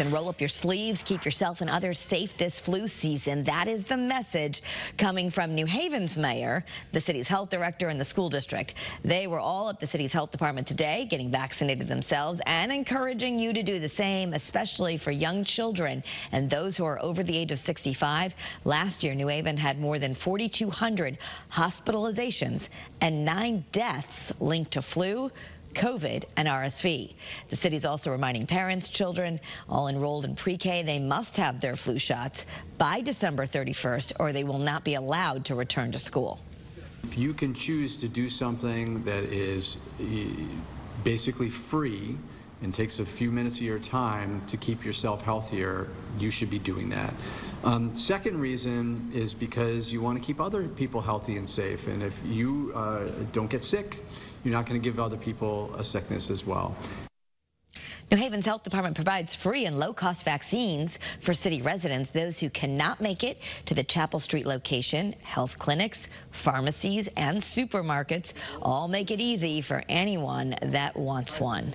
and roll up your sleeves. Keep yourself and others safe this flu season. That is the message coming from New Haven's mayor, the city's health director, and the school district. They were all at the city's health department today getting vaccinated themselves and encouraging you to do the same, especially for young children and those who are over the age of 65. Last year, New Haven had more than 4,200 hospitalizations and nine deaths linked to flu, COVID and RSV. The city is also reminding parents, children, all enrolled in pre-K, they must have their flu shots by December 31st or they will not be allowed to return to school. If you can choose to do something that is eh, basically free and takes a few minutes of your time to keep yourself healthier, you should be doing that. Um, second reason is because you want to keep other people healthy and safe. And if you uh, don't get sick, you're not going to give other people a sickness as well. New Haven's Health Department provides free and low-cost vaccines for city residents, those who cannot make it to the Chapel Street location. Health clinics, pharmacies, and supermarkets all make it easy for anyone that wants one.